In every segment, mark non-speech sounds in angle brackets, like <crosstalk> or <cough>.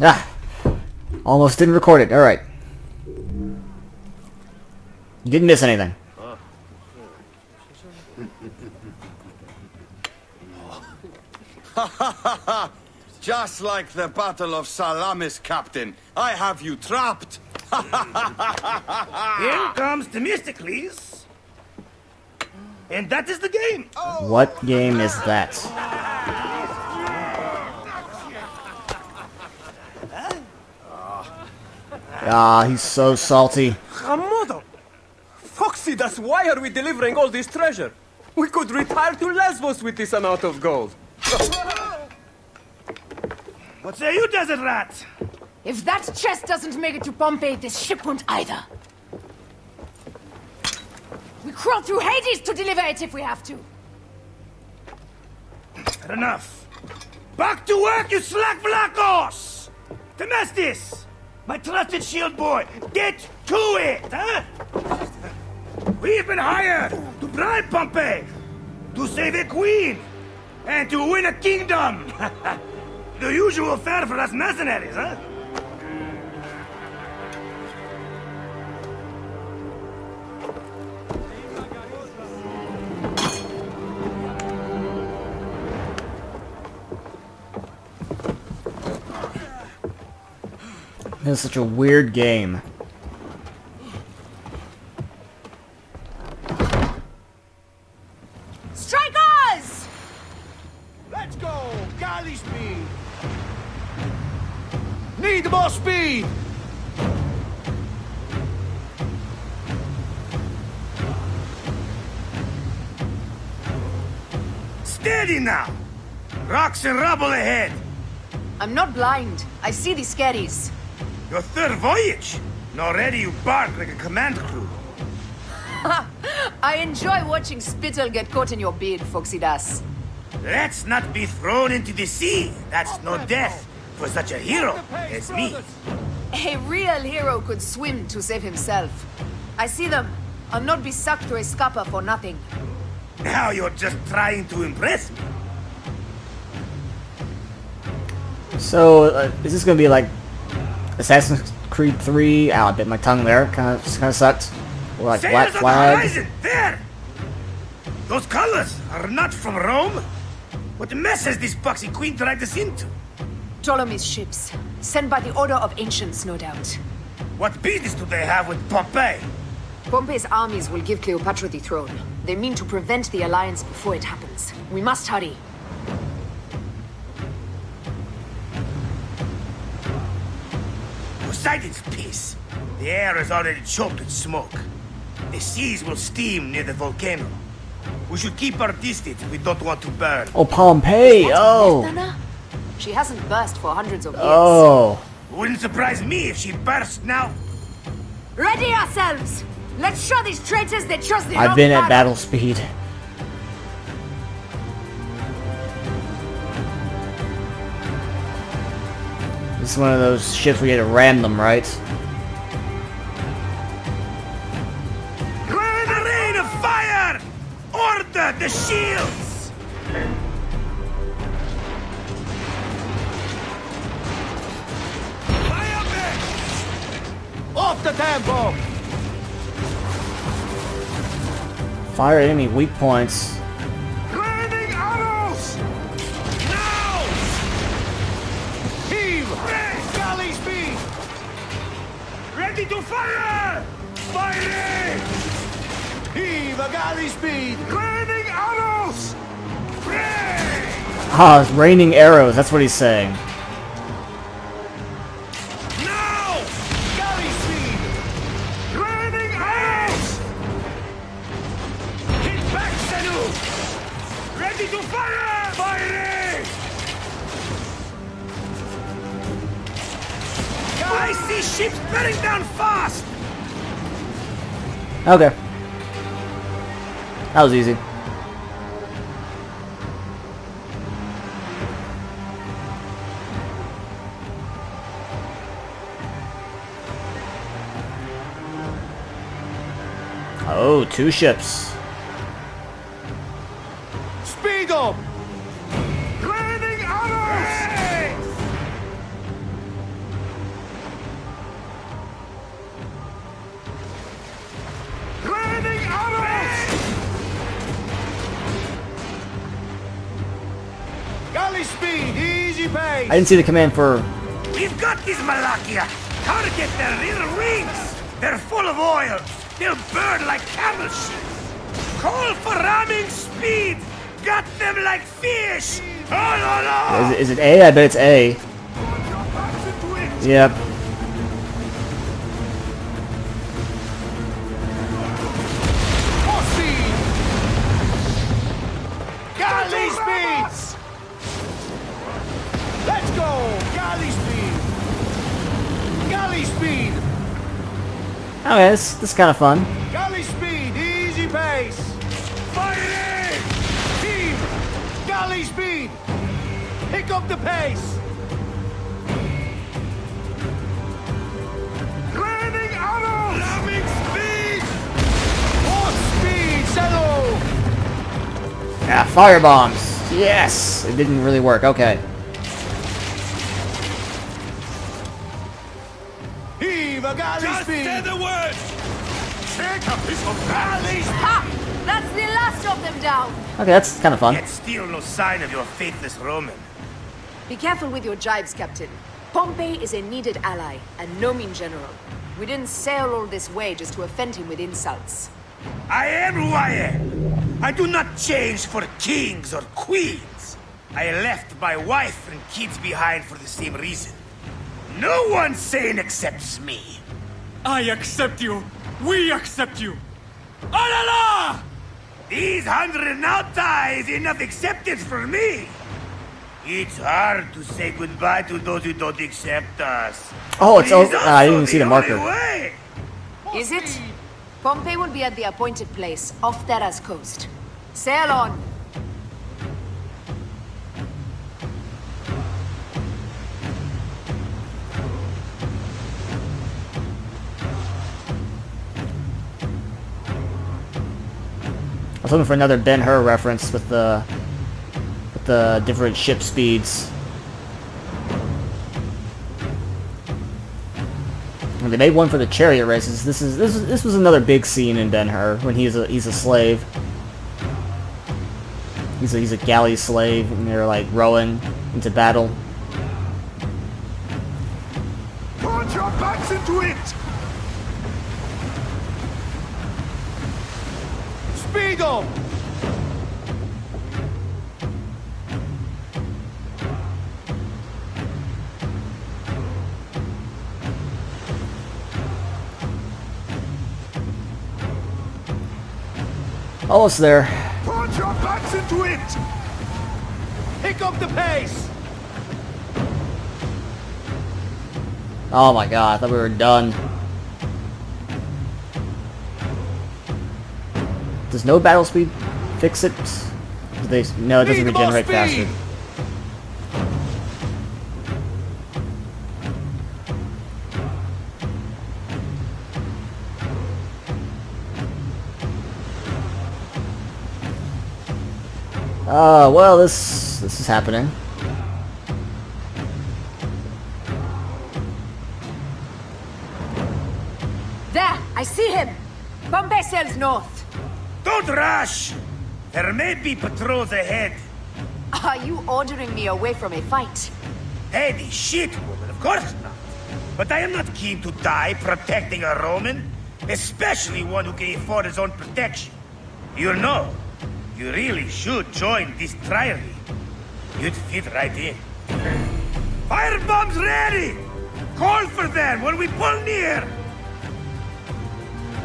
Ah! Almost didn't record it. Alright. You didn't miss anything. <laughs> Just like the Battle of Salamis, Captain. I have you trapped. <laughs> Here comes Themistocles. And that is the game. What game is that? Ah, he's so salty. foxy Phoxidas, why are we delivering all this treasure? We could retire to Lesbos with this amount of gold. <laughs> What say you, desert rat? If that chest doesn't make it to Pompeii, this ship won't either. We crawl through Hades to deliver it if we have to. Had enough. Back to work, you slack vlakos! Temestis! My trusted shield boy, get to it, huh? We've been hired to bribe Pompey, to save a queen, and to win a kingdom. <laughs> the usual fare for us mercenaries, huh? This is such a weird game. Strikers! Let's go! Galley speed! Need more speed! Steady now! Rocks and rubble ahead! I'm not blind. I see these scaries. Your third voyage! And already you bark like a command crew. I enjoy watching spittle get caught in your beard, Phoxidas. Let's not be thrown into the sea. That's no death for such a hero as me. A real hero could swim to save himself. I see them. I'll not be sucked to a scupper for nothing. Now you're just trying to impress me. So, uh, is this gonna be like Assassin's Creed 3? Ow, I bit my tongue there. Kind of, just kind of sucked. Or like Black Sailors on the Flag. horizon! There! Those colors are not from Rome. What mess has this boxy queen dragged us into? Ptolemy's ships. Sent by the Order of Ancients, no doubt. What business do they have with Pompey? Pompey's armies will give Cleopatra the throne. They mean to prevent the alliance before it happens. We must hurry. Poseidon's peace. The air is already choked with smoke. The seas will steam near the volcano. We should keep our distance if we don't want to burn. Oh, Pompeii! Oh! Methana? She hasn't burst for hundreds of years. Oh! Wouldn't surprise me if she burst now. Ready ourselves! Let's show these traitors they trust the I've been at battle. battle speed. This is one of those ships where you had to ram them, right? Rain of fire! Order the shields! Fire back! Off the tempo! Fire enemy weak points. Fire! Firing! Heave a galley speed! Landing arrows! Ah, raining arrows, that's what he's saying. Ships bearing down fast! Okay. That was easy. Oh, two ships. Easy pace. I didn't see the command for... We've got these Malakia. Target their rear wings. They're full of oil. They'll burn like camel shit. Call for ramming speed. Got them like fish. Oh, no, Is no. it, is it A? I bet it's A. Yep. Okay, this, this is kind of fun. Galley speed. Easy pace. Fighting. Team. Galley speed. Pick up the pace. Landing arrows. Ramming speed. More speed. Settle. Yeah, fire bombs. Yes! It didn't really work. Okay. Heave a galley Just speed. say the words. Take a piece of galley Ha! That's the last of them down. Okay, that's kind of fun. Yet still no sign of your faithless Roman. Be careful with your jibes, Captain. Pompey is a needed ally, and no mean general. We didn't sail all this way just to offend him with insults. I am who I am. I do not change for kings or queens. I left my wife and kids behind for the same reason. No one sane accepts me. I accept you. We accept you. Alala! These hundred nauta is enough acceptance for me. It's hard to say goodbye to those who don't accept us. Oh, it's It is over. Ah, I didn't see the marker. way. Is it? Pompey will be at the appointed place, off Terra's coast. Sail on! Was looking for another Ben Hur reference with the with the different ship speeds. And they made one for the chariot races. This is this is this was another big scene in Ben Hur when he's a he's a slave. He's a, he's a galley slave, and they're like rowing into battle. Speed. Almost there. Put your backs into it. Pick up the pace. Oh my god, I thought we were done. Does no battle speed fix it? Do they no, it doesn't Need regenerate speed. faster. Uh, well, this this is happening. There! I see him! Pompey sails north. Don't rush. There may be patrols ahead. Are you ordering me away from a fight? Heady shit, woman, of course not. But I am not keen to die protecting a Roman, especially one who can afford his own protection. You know, you really should join this trial. You'd fit right in. Firebombs ready! Call for them when we pull near!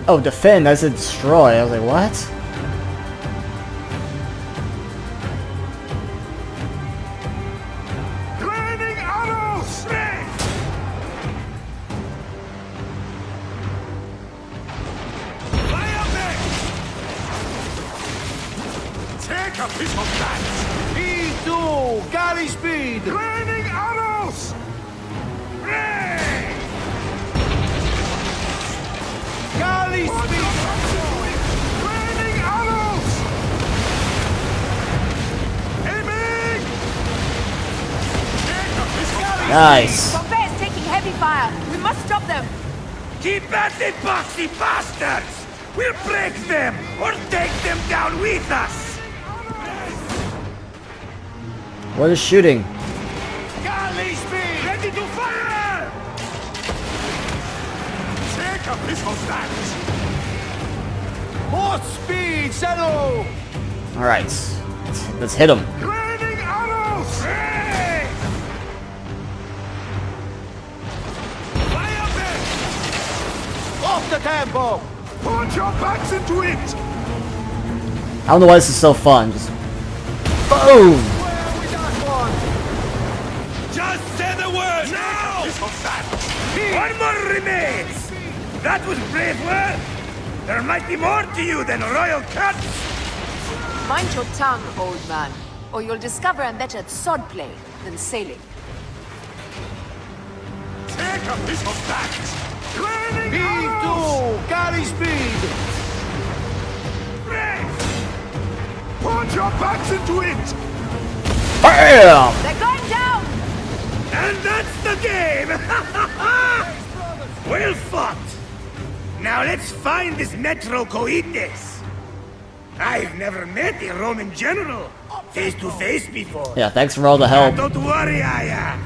Oh, defend. I said destroy. I was like, what? Nice. Pompey is taking heavy fire. We must stop them. Keep at the bossy bastards! We'll break them or take them down with us! What is shooting? Ready to fire! Take a pistol stand! More speed, Shadow! Alright, let's hit him. The tempo! Punch your backs into it! I don't know why this is so fun. Just boom! Where we got one? Just say the word now! Of that! One more remains! That was brave work! There might be more to you than a royal cuts! Mind your tongue, old man, or you'll discover I'm better at swordplay than sailing. Take a piece of that! Raining B2! Galley speed! Brave! Punch your backs into it! BAM! They're going down! And that's the game! <laughs> well fought! Now let's find this Metro Coites! I've never met a Roman general face to face before. Yeah, thanks for all the help. Don't worry, Aya. Uh,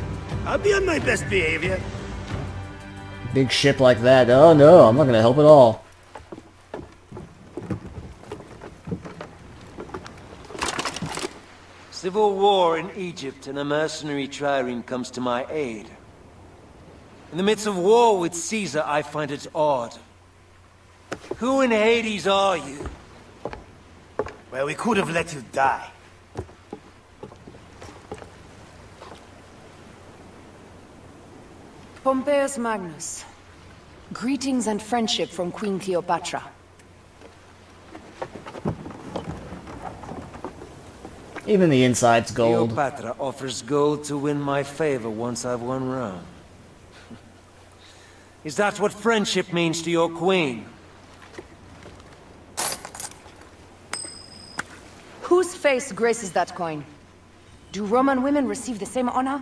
I'll be on my best behavior. Big ship like that. Oh no, I'm not gonna help at all. Civil war in Egypt and a mercenary trireme comes to my aid. In the midst of war with Caesar, I find it odd. Who in Hades are you? Well, we could have let you die. Pompeius Magnus. Greetings and friendship from Queen Cleopatra. Even the inside's gold. Cleopatra offers gold to win my favor once I've won Rome. <laughs> Is that what friendship means to your queen? Whose face graces that coin? Do Roman women receive the same honor?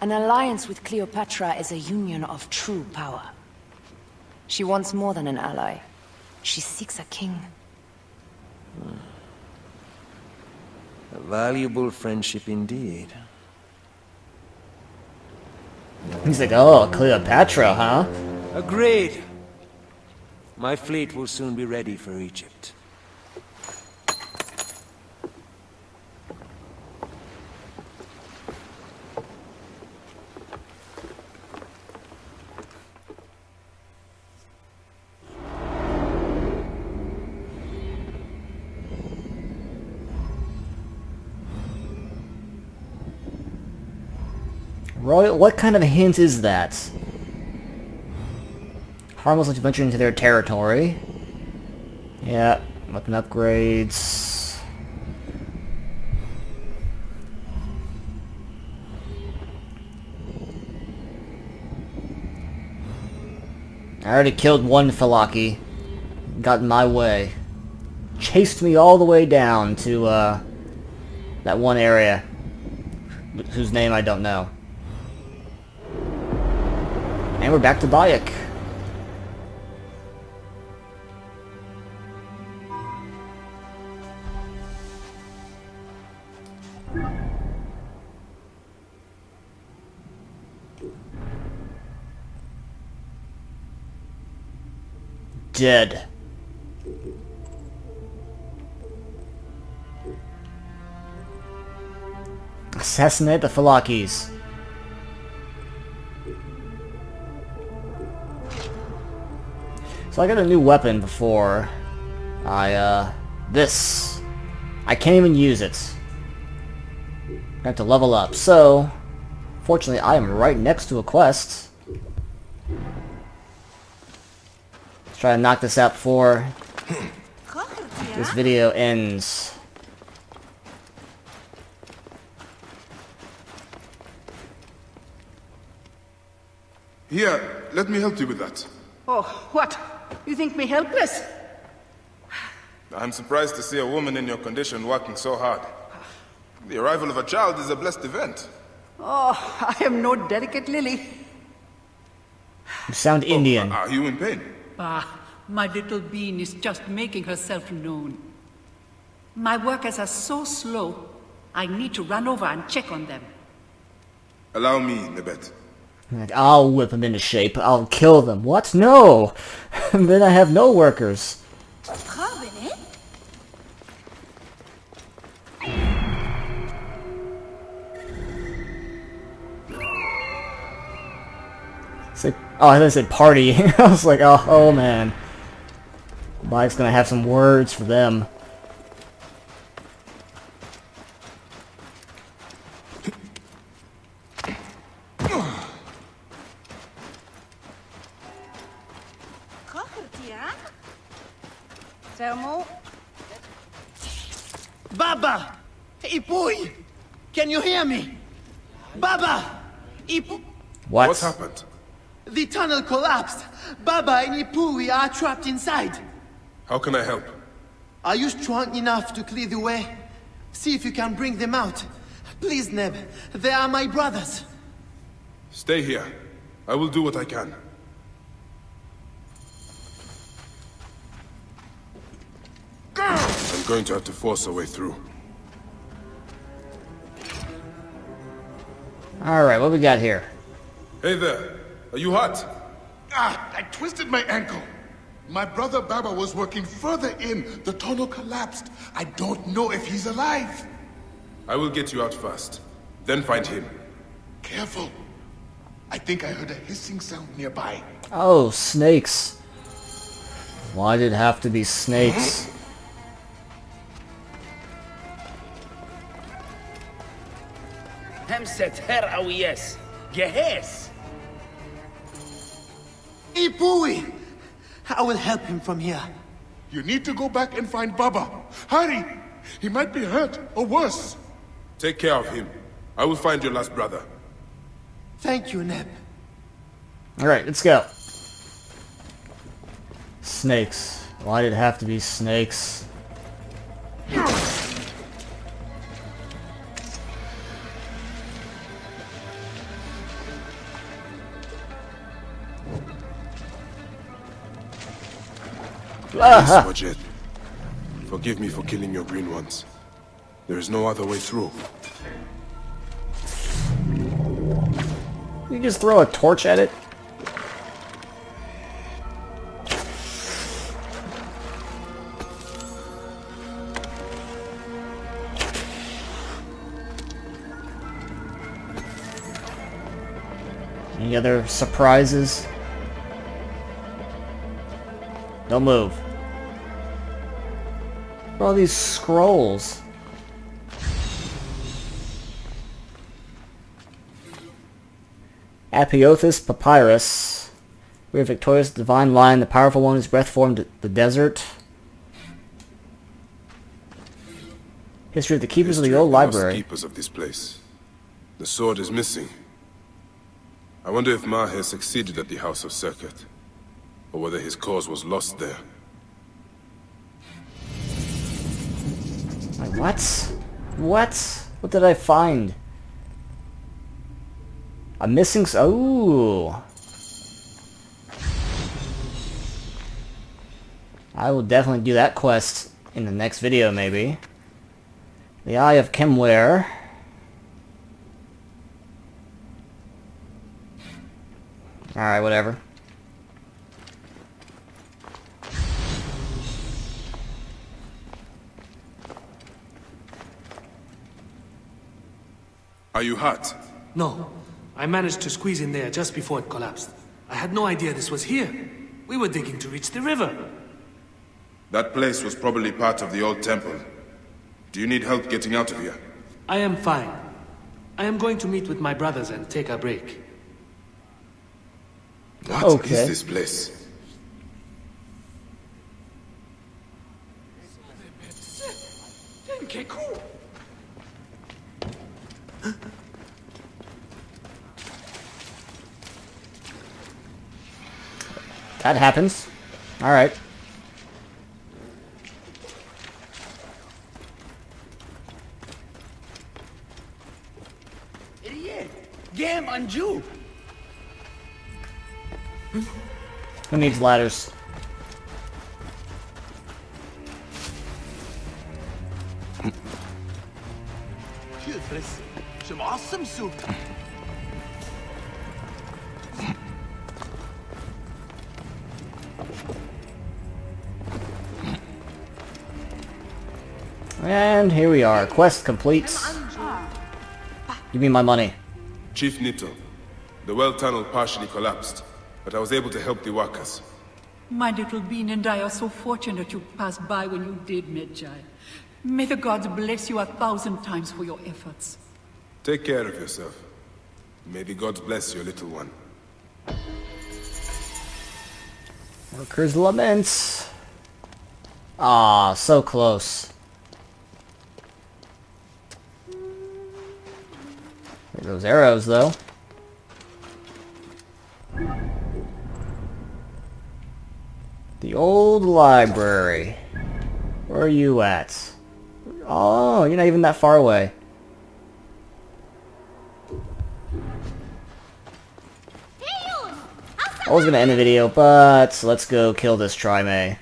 An alliance with Cleopatra is a union of true power. She wants more than an ally. She seeks a king. A valuable friendship indeed. He's like, oh, Cleopatra, huh? Agreed. My fleet will soon be ready for Egypt. Royal, what kind of hint is that? Harmless to venture into their territory. Yeah, weapon upgrades. I already killed one Falaki. Got in my way. Chased me all the way down to, uh, that one area. Whose name I don't know. And we're back to Bayek. Dead. Assassinate the Falakis. So I got a new weapon before I, uh, this. I can't even use it. I have to level up. So, fortunately, I am right next to a quest. Let's try to knock this out before this video ends. Here, let me help you with that. Oh, what? You think me helpless? I'm surprised to see a woman in your condition working so hard. The arrival of a child is a blessed event. Oh, I am no delicate lily. You sound Indian. Are you in pain? Ah, my little bean is just making herself known. My workers are so slow, I need to run over and check on them. Allow me, Nebet. I'll whip them into shape. I'll kill them. What? No! <laughs> then I have no workers. It's like, oh, I thought said party. <laughs> I was like, oh, oh man. Mike's gonna have some words for them. Baba! Ipui! Can you hear me? Baba! Ipu... What? What happened? The tunnel collapsed. Baba and Ipui are trapped inside. How can I help? Are you strong enough to clear the way? See if you can bring them out. Please, Neb. They are my brothers. Stay here. I will do what I can. I'm going to have to force a way through. Alright, what we got here? Hey there. Are you hot? Ah, I twisted my ankle. My brother Baba was working further in. The tunnel collapsed. I don't know if he's alive. I will get you out first. Then find him. Careful. I think I heard a hissing sound nearby. Oh, snakes. Why did it have to be snakes? Hemset her awiyes. Gehes. Ipui! I will help him from here. You need to go back and find Baba. Hurry! He might be hurt, or worse. Take care of him. I will find your last brother. Thank you, Neb. Alright, let's go. Snakes. Why did it have to be snakes? Yes, <laughs> Majid. Forgive me for killing your green ones. There is no other way through. You just throw a torch at it? Any other surprises? Don't move. All these scrolls? Apiothus Papyrus. We are victorious, divine lion, the powerful one whose breath formed the desert. History of the keepers History of the old library. keepers of this place. The sword is missing. I wonder if Maher succeeded at the House of Circuit, or whether his cause was lost there. Like, what? What? What did I find? A missing Oh. I will definitely do that quest in the next video, maybe. The Eye of Kimware. Alright, whatever. Are you hurt? No. I managed to squeeze in there just before it collapsed. I had no idea this was here. We were digging to reach the river. That place was probably part of the old temple. Do you need help getting out of here? I am fine. I am going to meet with my brothers and take a break. What is Okay. this place? That happens. Alright. Idiot. Gam Anju. Who needs ladders? soup. And here we are. Quest complete. Give me my money. Chief Nito, the well tunnel partially collapsed, but I was able to help the workers. My little bean and I are so fortunate you passed by when you did, Medjai. May the gods bless you a thousand times for your efforts. Take care of yourself. May the gods bless your little one. Workers' laments. Ah, so close. Those arrows, though. The old library. Where are you at? Oh, you're not even that far away. I was gonna end the video, but let's go kill this Trime. There's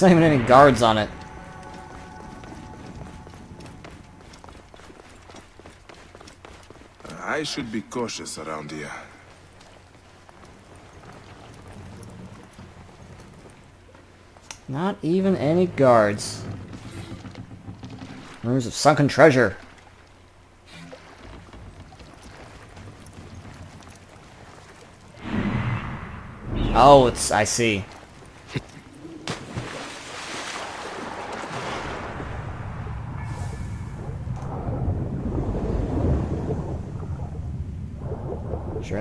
not even any guards on it. I should be cautious around here. Not even any guards. Rooms of sunken treasure. Oh, it's... I see.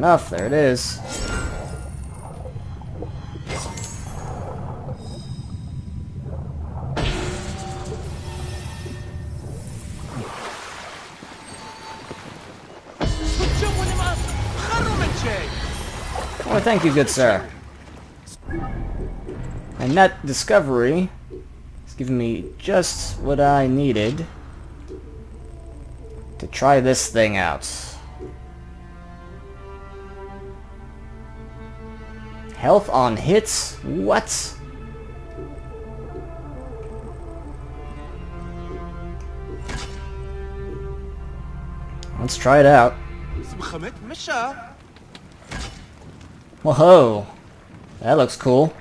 Enough, there it is. Oh, thank you, good sir. And that discovery has given me just what I needed to try this thing out. Health on hits? What? Let's try it out. Whoa, that looks cool.